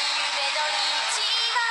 メロには